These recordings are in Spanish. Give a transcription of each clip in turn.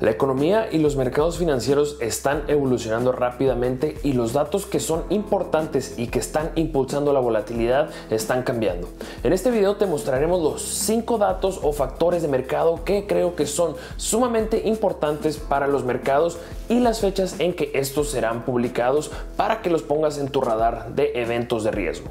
La economía y los mercados financieros están evolucionando rápidamente y los datos que son importantes y que están impulsando la volatilidad están cambiando. En este video te mostraremos los 5 datos o factores de mercado que creo que son sumamente importantes para los mercados y las fechas en que estos serán publicados para que los pongas en tu radar de eventos de riesgo.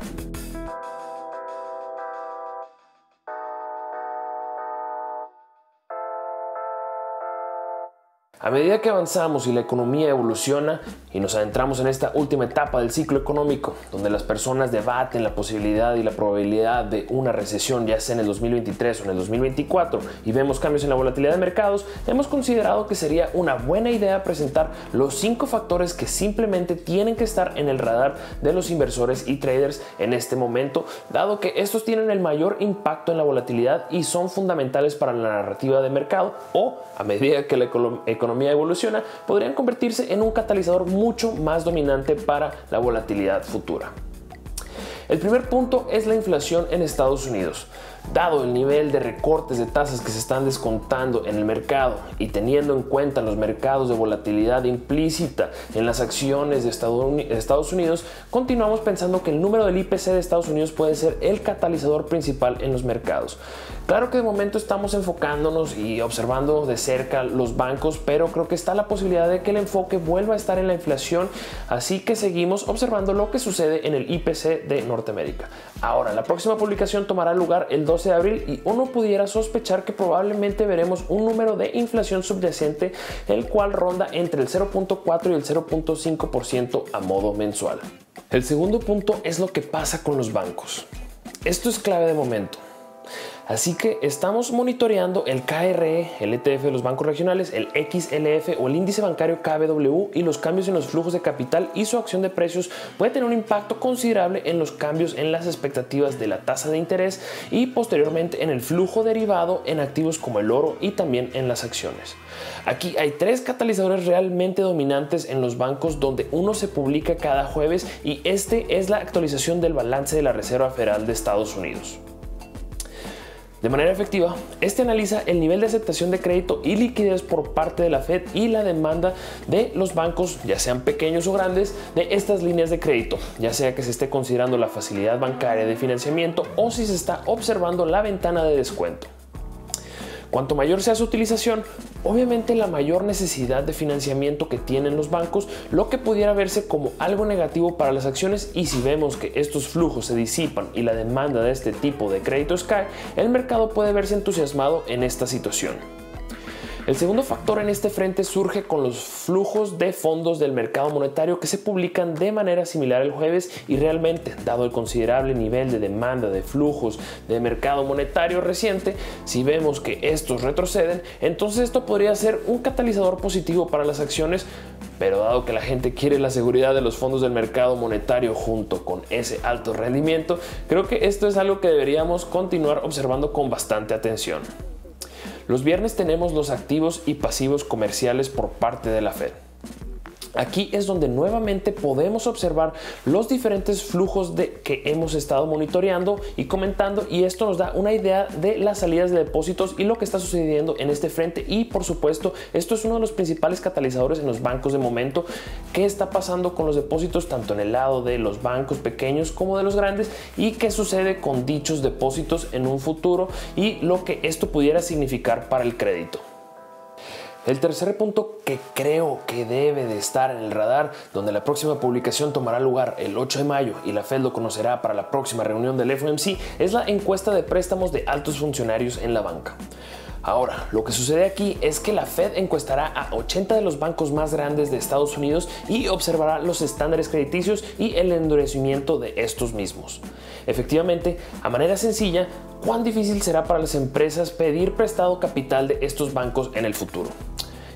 A medida que avanzamos y la economía evoluciona y nos adentramos en esta última etapa del ciclo económico, donde las personas debaten la posibilidad y la probabilidad de una recesión ya sea en el 2023 o en el 2024 y vemos cambios en la volatilidad de mercados, hemos considerado que sería una buena idea presentar los cinco factores que simplemente tienen que estar en el radar de los inversores y traders en este momento, dado que estos tienen el mayor impacto en la volatilidad y son fundamentales para la narrativa de mercado o a medida que la economía economía evoluciona, podrían convertirse en un catalizador mucho más dominante para la volatilidad futura. El primer punto es la inflación en Estados Unidos. Dado el nivel de recortes de tasas que se están descontando en el mercado y teniendo en cuenta los mercados de volatilidad implícita en las acciones de Estados Unidos, continuamos pensando que el número del IPC de Estados Unidos puede ser el catalizador principal en los mercados. Claro que de momento estamos enfocándonos y observando de cerca los bancos, pero creo que está la posibilidad de que el enfoque vuelva a estar en la inflación, así que seguimos observando lo que sucede en el IPC de Norteamérica. Ahora, la próxima publicación tomará lugar el 12 de abril y uno pudiera sospechar que probablemente veremos un número de inflación subyacente, el cual ronda entre el 0.4 y el 0.5% a modo mensual. El segundo punto es lo que pasa con los bancos. Esto es clave de momento. Así que estamos monitoreando el KRE, el ETF de los bancos regionales, el XLF o el índice bancario KBW y los cambios en los flujos de capital y su acción de precios puede tener un impacto considerable en los cambios en las expectativas de la tasa de interés y posteriormente en el flujo derivado en activos como el oro y también en las acciones. Aquí hay tres catalizadores realmente dominantes en los bancos donde uno se publica cada jueves y este es la actualización del balance de la Reserva Federal de Estados Unidos. De manera efectiva, este analiza el nivel de aceptación de crédito y liquidez por parte de la Fed y la demanda de los bancos, ya sean pequeños o grandes, de estas líneas de crédito, ya sea que se esté considerando la facilidad bancaria de financiamiento o si se está observando la ventana de descuento. Cuanto mayor sea su utilización, obviamente la mayor necesidad de financiamiento que tienen los bancos, lo que pudiera verse como algo negativo para las acciones y si vemos que estos flujos se disipan y la demanda de este tipo de créditos cae, el mercado puede verse entusiasmado en esta situación. El segundo factor en este frente surge con los flujos de fondos del mercado monetario que se publican de manera similar el jueves y realmente, dado el considerable nivel de demanda de flujos de mercado monetario reciente, si vemos que estos retroceden, entonces esto podría ser un catalizador positivo para las acciones, pero dado que la gente quiere la seguridad de los fondos del mercado monetario junto con ese alto rendimiento, creo que esto es algo que deberíamos continuar observando con bastante atención. Los viernes tenemos los activos y pasivos comerciales por parte de la Fed. Aquí es donde nuevamente podemos observar los diferentes flujos de, que hemos estado monitoreando y comentando y esto nos da una idea de las salidas de depósitos y lo que está sucediendo en este frente. Y por supuesto esto es uno de los principales catalizadores en los bancos de momento. Qué está pasando con los depósitos tanto en el lado de los bancos pequeños como de los grandes y qué sucede con dichos depósitos en un futuro y lo que esto pudiera significar para el crédito. El tercer punto que creo que debe de estar en el radar, donde la próxima publicación tomará lugar el 8 de mayo y la Fed lo conocerá para la próxima reunión del FOMC, es la encuesta de préstamos de altos funcionarios en la banca. Ahora, lo que sucede aquí es que la Fed encuestará a 80 de los bancos más grandes de Estados Unidos y observará los estándares crediticios y el endurecimiento de estos mismos. Efectivamente, a manera sencilla, ¿cuán difícil será para las empresas pedir prestado capital de estos bancos en el futuro?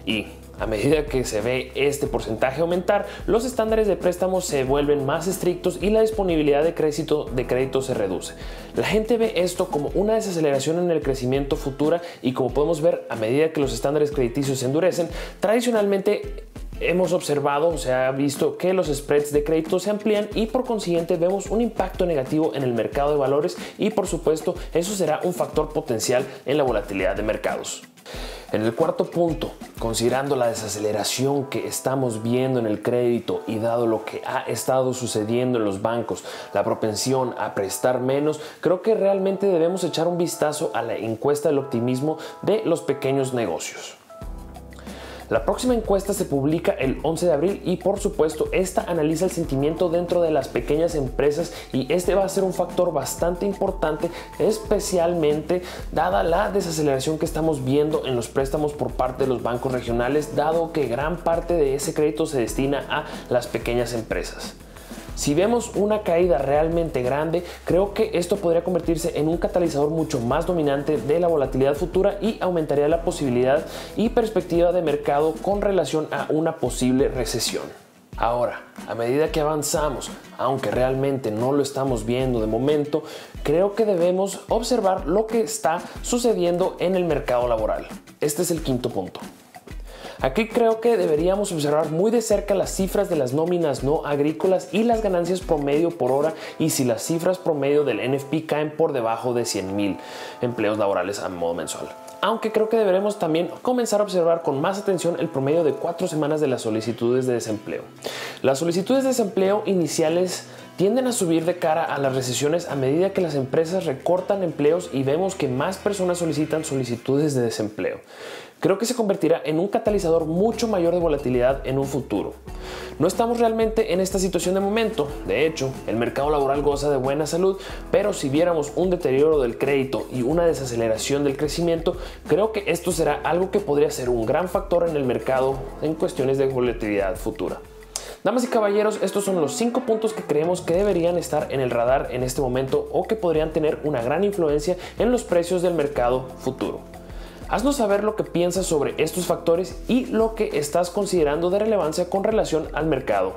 Y a medida que se ve este porcentaje aumentar, los estándares de préstamos se vuelven más estrictos y la disponibilidad de crédito, de crédito se reduce. La gente ve esto como una desaceleración en el crecimiento futura y como podemos ver, a medida que los estándares crediticios se endurecen, tradicionalmente hemos observado, se ha visto que los spreads de crédito se amplían y por consiguiente vemos un impacto negativo en el mercado de valores y por supuesto eso será un factor potencial en la volatilidad de mercados. En el cuarto punto, Considerando la desaceleración que estamos viendo en el crédito y dado lo que ha estado sucediendo en los bancos, la propensión a prestar menos, creo que realmente debemos echar un vistazo a la encuesta del optimismo de los pequeños negocios. La próxima encuesta se publica el 11 de abril y por supuesto esta analiza el sentimiento dentro de las pequeñas empresas y este va a ser un factor bastante importante especialmente dada la desaceleración que estamos viendo en los préstamos por parte de los bancos regionales dado que gran parte de ese crédito se destina a las pequeñas empresas. Si vemos una caída realmente grande, creo que esto podría convertirse en un catalizador mucho más dominante de la volatilidad futura y aumentaría la posibilidad y perspectiva de mercado con relación a una posible recesión. Ahora, a medida que avanzamos, aunque realmente no lo estamos viendo de momento, creo que debemos observar lo que está sucediendo en el mercado laboral. Este es el quinto punto. Aquí creo que deberíamos observar muy de cerca las cifras de las nóminas no agrícolas y las ganancias promedio por hora y si las cifras promedio del NFP caen por debajo de 100 mil empleos laborales a modo mensual aunque creo que deberemos también comenzar a observar con más atención el promedio de cuatro semanas de las solicitudes de desempleo. Las solicitudes de desempleo iniciales tienden a subir de cara a las recesiones a medida que las empresas recortan empleos y vemos que más personas solicitan solicitudes de desempleo creo que se convertirá en un catalizador mucho mayor de volatilidad en un futuro. No estamos realmente en esta situación de momento, de hecho, el mercado laboral goza de buena salud, pero si viéramos un deterioro del crédito y una desaceleración del crecimiento, creo que esto será algo que podría ser un gran factor en el mercado en cuestiones de volatilidad futura. Damas y caballeros, estos son los 5 puntos que creemos que deberían estar en el radar en este momento o que podrían tener una gran influencia en los precios del mercado futuro. Haznos saber lo que piensas sobre estos factores y lo que estás considerando de relevancia con relación al mercado.